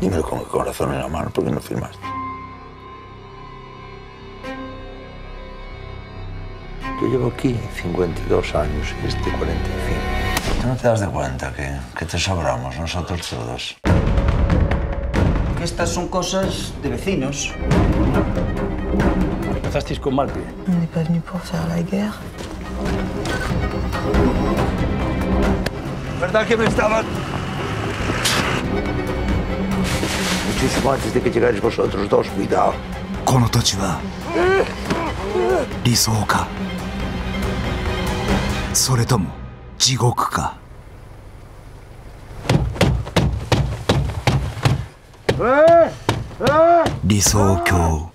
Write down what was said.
Dímelo con el corazón en la mano, ¿por qué no firmaste? Yo llevo aquí 52 años, y este 45. no te das de cuenta que, te sobramos nosotros todos? estas son cosas de vecinos. Empezasteis con mal No pas venu pour la guerra. Bırakın s t a d m この土地は理想かそれとも地獄か理想郷